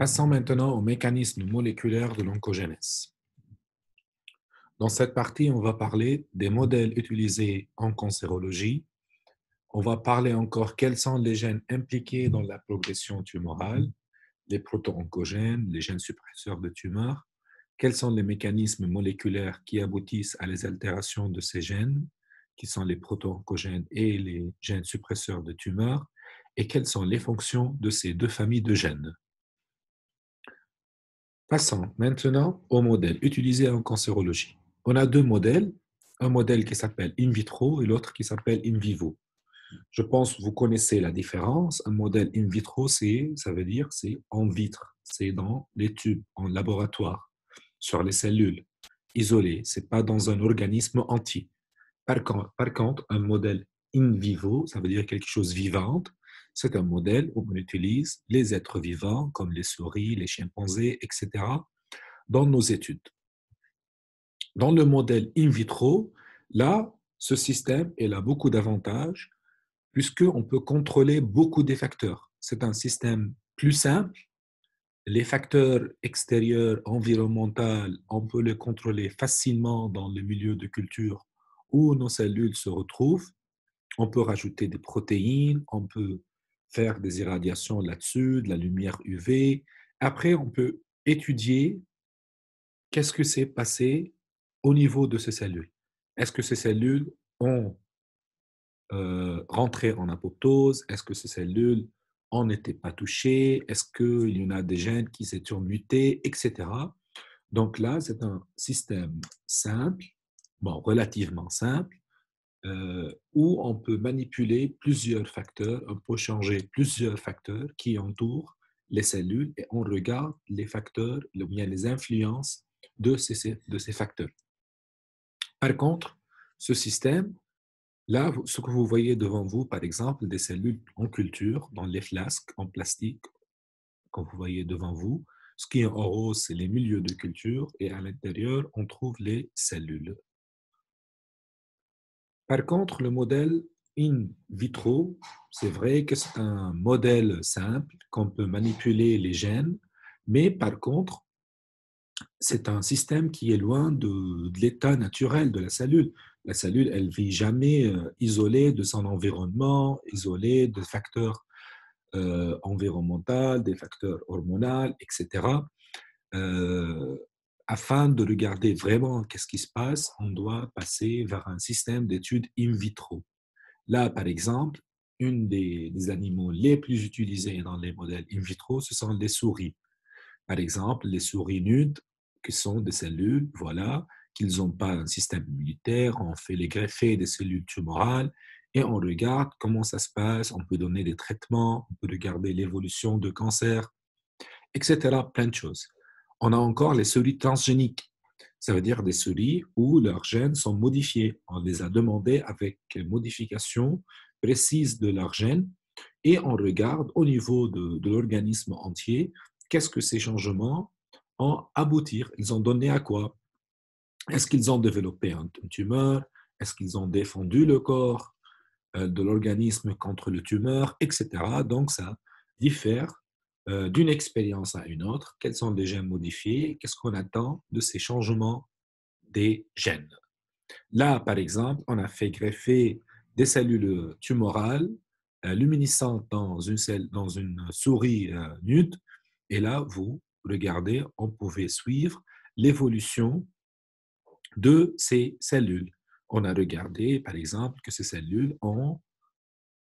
Passons maintenant au mécanisme moléculaire de l'oncogénèse. Dans cette partie, on va parler des modèles utilisés en cancérologie. On va parler encore quels sont les gènes impliqués dans la progression tumorale, les proto-oncogènes, les gènes suppresseurs de tumeurs, quels sont les mécanismes moléculaires qui aboutissent à les altérations de ces gènes, qui sont les proto-oncogènes et les gènes suppresseurs de tumeurs, et quelles sont les fonctions de ces deux familles de gènes? Passons maintenant au modèle utilisé en cancérologie. On a deux modèles, un modèle qui s'appelle in vitro et l'autre qui s'appelle in vivo. Je pense que vous connaissez la différence. Un modèle in vitro, ça veut dire c'est en vitre, c'est dans les tubes, en laboratoire, sur les cellules, isolées. C'est pas dans un organisme entier. Par contre, un modèle in vivo, ça veut dire quelque chose vivant, c'est un modèle où on utilise les êtres vivants comme les souris, les chimpanzés, etc. dans nos études. Dans le modèle in vitro, là, ce système il a beaucoup d'avantages puisqu'on peut contrôler beaucoup des facteurs. C'est un système plus simple. Les facteurs extérieurs, environnementaux, on peut les contrôler facilement dans le milieu de culture où nos cellules se retrouvent. On peut rajouter des protéines, on peut faire des irradiations là-dessus, de la lumière UV. Après, on peut étudier qu'est-ce que s'est passé au niveau de ces cellules. Est-ce que ces cellules ont euh, rentré en apoptose? Est-ce que ces cellules en étaient pas touchées? Est-ce qu'il y en a des gènes qui s'étaient mutés, etc. Donc là, c'est un système simple, bon, relativement simple, euh, où on peut manipuler plusieurs facteurs, on peut changer plusieurs facteurs qui entourent les cellules et on regarde les facteurs, bien les influences de ces, de ces facteurs. Par contre, ce système, là, ce que vous voyez devant vous, par exemple, des cellules en culture, dans les flasques en plastique, comme vous voyez devant vous, ce qui est en rose, c'est les milieux de culture et à l'intérieur, on trouve les cellules. Par contre, le modèle in vitro, c'est vrai que c'est un modèle simple, qu'on peut manipuler les gènes, mais par contre, c'est un système qui est loin de, l'état naturel de la cellule. La cellule, elle vit jamais euh, isolée de son environnement, isolée de facteurs euh, environnementaux, des facteurs hormonaux, etc afin de regarder vraiment qu'est-ce qui se passe, on doit passer vers un système d'études in vitro. Là, par exemple, une des, animaux les plus utilisés dans les modèles in vitro, ce sont les souris. Par exemple, les souris nudes, qui sont des cellules, voilà, qu'ils n'ont pas un système immunitaire, on fait les greffés des cellules tumorales et on regarde comment ça se passe, on peut donner des traitements, on peut regarder l'évolution de cancer, etc. Plein de choses on a encore les souris transgéniques. Ça veut dire des souris où leurs gènes sont modifiés. On les a demandés avec modification précise de leurs gènes et on regarde au niveau de, l'organisme entier qu'est-ce que ces changements ont abouti. Ils ont donné à quoi? Est-ce qu'ils ont développé une tumeur? Est-ce qu'ils ont défendu le corps euh, de l'organisme contre le tumeur, etc. Donc ça diffère euh, d'une expérience à une autre, quels sont les gènes modifiés, qu'est-ce qu'on attend de ces changements des gènes. Là, par exemple, on a fait greffer des cellules tumorales euh, luminescentes dans une, souris euh, nude, et là, vous regardez, on pouvait suivre l'évolution de ces cellules. On a regardé, par exemple, que ces cellules ont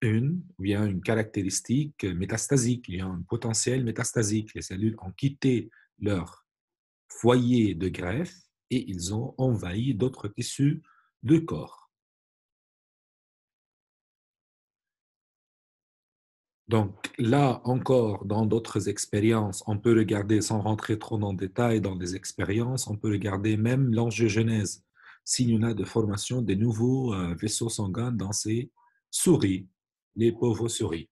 une ou bien une caractéristique métastasique, il y a un potentiel métastasique. Les cellules ont quitté leur foyer de greffe et ils ont envahi d'autres tissus de corps. Donc là encore, dans d'autres expériences, on peut regarder, sans rentrer trop dans le détail dans des expériences, on peut regarder même l'angiogenèse, s'il y en a de formation des nouveaux euh, vaisseaux sanguins dans ces souris les pauvres souris.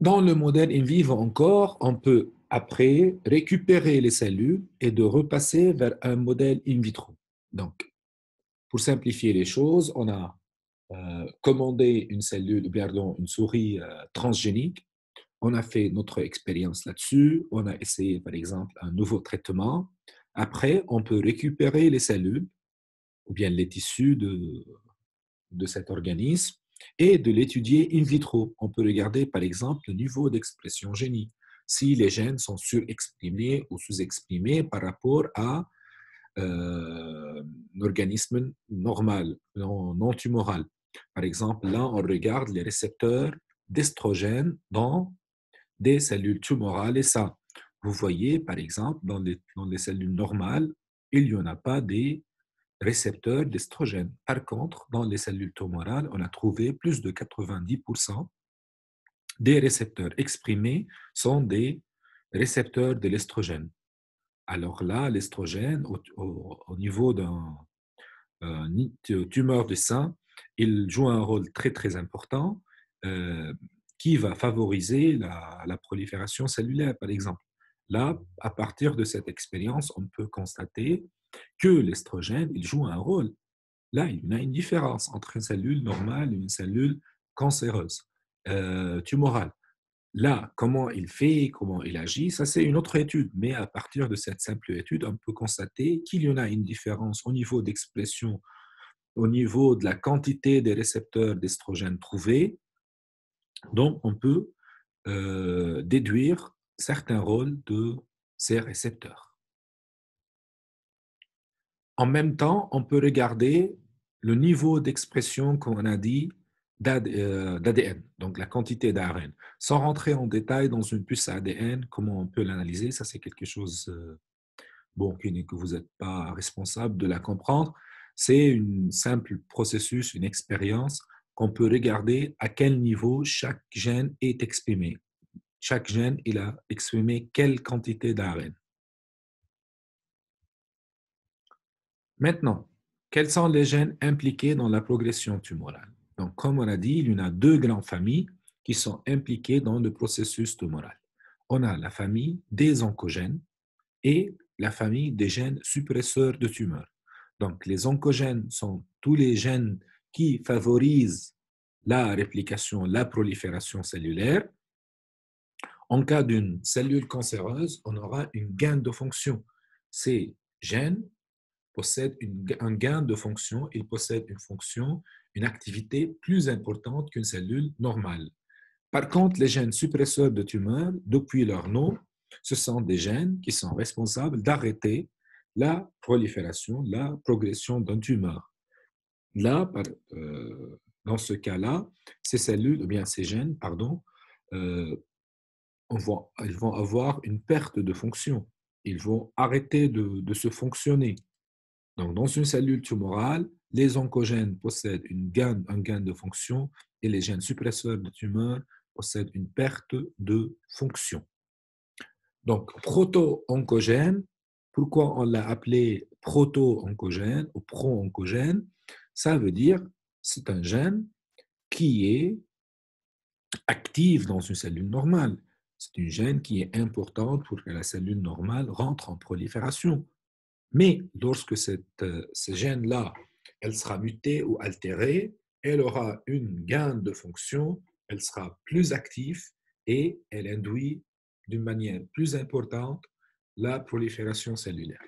Dans le modèle in vivo encore, on peut après récupérer les cellules et de repasser vers un modèle in vitro. Donc, pour simplifier les choses, on a euh, commandé une cellule, une souris euh, transgénique. on a fait notre expérience là-dessus, on a essayé par exemple un nouveau traitement. Après, on peut récupérer les cellules ou bien les tissus de, de cet organisme et de l'étudier in vitro. On peut regarder par exemple le niveau d'expression génie, si les gènes sont surexprimés ou sous-exprimés par rapport à euh, un organisme normal, non, non tumoral. Par exemple, là, on regarde les récepteurs d'estrogène dans des cellules tumorales et ça, vous voyez, par exemple, dans les, dans les cellules normales, il n'y en a pas des récepteurs d'estrogène. Par contre, dans les cellules tumorales, on a trouvé plus de 90% des récepteurs exprimés sont des récepteurs de l'estrogène. Alors là, l'estrogène, au, niveau d'un tumeur du sein, il joue un rôle très très important euh, qui va favoriser la, prolifération cellulaire, par exemple. Là, à partir de cette expérience, on peut constater que l'estrogène, il joue un rôle. Là, il y a une différence entre une cellule normale et une cellule cancéreuse, euh, tumorale. Là, comment il fait, comment il agit, ça c'est une autre étude. Mais à partir de cette simple étude, on peut constater qu'il y en a une différence au niveau d'expression, au niveau de la quantité des récepteurs d'estrogène trouvés. Donc, on peut euh, déduire certains rôles de ces récepteurs. En même temps, on peut regarder le niveau d'expression qu'on a dit d'ADN, euh, donc la quantité d'ARN. Sans rentrer en détail dans une puce ADN, comment on peut l'analyser, ça c'est quelque chose euh, bon, que vous n'êtes pas responsable de la comprendre. C'est un simple processus, une expérience qu'on peut regarder à quel niveau chaque gène est exprimé. Chaque gène, il a exprimé quelle quantité d'ARN. Maintenant, quels sont les gènes impliqués dans la progression tumorale? Donc, comme on a dit, il y en a deux grandes familles qui sont impliquées dans le processus tumoral. On a la famille des oncogènes et la famille des gènes suppresseurs de tumeurs. Donc, les oncogènes sont tous les gènes qui favorisent la réplication, la prolifération cellulaire. En cas d'une cellule cancéreuse, on aura une gain de fonction. Ces gènes possède un gain de fonction, il possède une fonction, une activité plus importante qu'une cellule normale. Par contre, les gènes suppresseurs de tumeurs, depuis leur nom, ce sont des gènes qui sont responsables d'arrêter la prolifération, la progression d'un tumeur. Là, euh, dans ce cas-là, ces cellules, ou bien ces gènes, pardon, euh, ils vont avoir une perte de fonction. Ils vont arrêter de se fonctionner. Donc, dans une cellule tumorale, les oncogènes possèdent une gain, un gain de fonction et les gènes suppresseurs de tumeur possèdent une perte de fonction. Donc, proto-oncogène, pourquoi on l'a appelé proto-oncogène ou pro-oncogène? Ça veut dire c'est un gène qui est actif dans une cellule normale. C'est une gène qui est importante pour que la cellule normale rentre en prolifération. Mais lorsque cette, euh, ce gène-là, elle sera mutée ou altérée, elle aura une gain de fonction, elle sera plus active et elle induit d'une manière plus importante la prolifération cellulaire.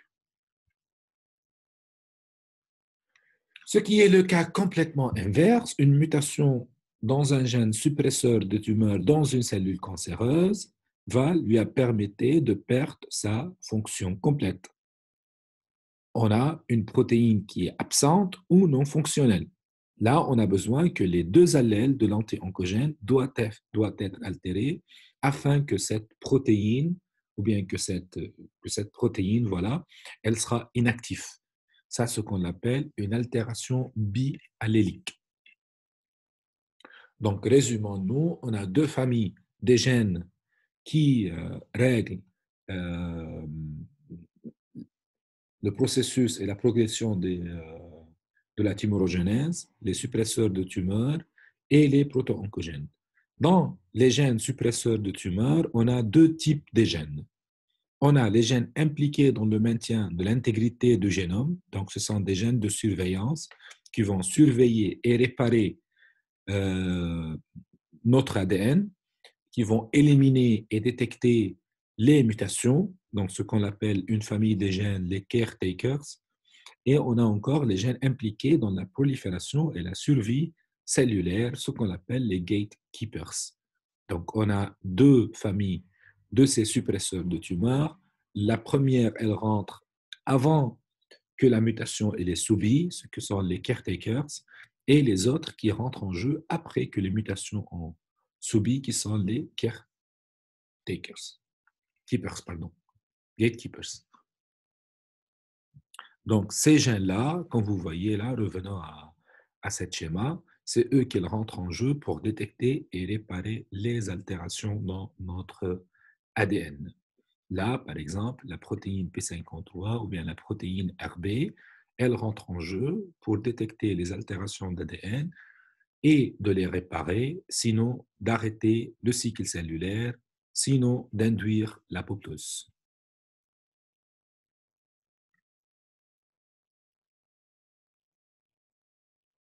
Ce qui est le cas complètement inverse, une mutation dans un gène suppresseur de tumeur dans une cellule cancéreuse va lui permettre de perdre sa fonction complète on a une protéine qui est absente ou non fonctionnelle. Là, on a besoin que les deux allèles de l'anti-oncogène doivent être, altérés afin que cette protéine, ou bien que cette, que cette protéine, voilà, elle sera inactive. Ça, ce qu'on appelle une altération biallélique. Donc, résumons-nous, on a deux familles des gènes qui euh, règlent euh, le processus et la progression euh, de la tumorogénèse, les suppresseurs de tumeurs et les proto-oncogènes. Dans les gènes suppresseurs de tumeurs, on a deux types de gènes. On a les gènes impliqués dans le maintien de l'intégrité du génome, donc ce sont des gènes de surveillance qui vont surveiller et réparer euh, notre ADN, qui vont éliminer et détecter les mutations, donc ce qu'on appelle une famille des gènes, les caretakers, et on a encore les gènes impliqués dans la prolifération et la survie cellulaire, ce qu'on appelle les gatekeepers. Donc on a deux familles de ces suppresseurs de tumeurs. La première, elle rentre avant que la mutation elle est subie, ce que sont les caretakers, et les autres qui rentrent en jeu après que les mutations ont subi, qui sont les caretakers. Keepers, pardon. Gatekeepers. Donc, ces gènes-là, comme vous voyez là, revenant à, à cet schéma, c'est eux qui rentrent en jeu pour détecter et réparer les altérations dans notre ADN. Là, par exemple, la protéine P53 ou bien la protéine RB, elle rentre en jeu pour détecter les altérations d'ADN et de les réparer, sinon d'arrêter le cycle cellulaire, sinon d'induire l'apoptose.